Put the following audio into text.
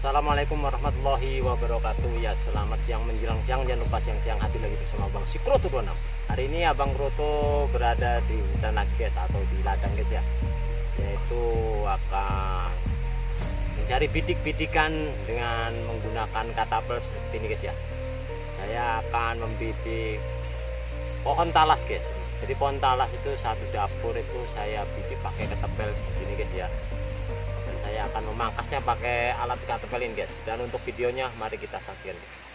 Assalamualaikum warahmatullahi wabarakatuh. Ya selamat siang menjelang siang. Jangan lupa siang-siang hati lagi bersama Bang Sikroto 26 Hari ini Abang Kroto berada di hutan guys Atau di ladang guys ya. Yaitu akan mencari bidik-bidikan Dengan menggunakan katapel seperti ini guys ya. Saya akan membidik pohon talas guys. Jadi pohon talas itu satu dapur itu saya bidik pakai ketapel seperti ini guys ya akan memangkasnya pakai alat katapelin guys. Dan untuk videonya mari kita saksikan guys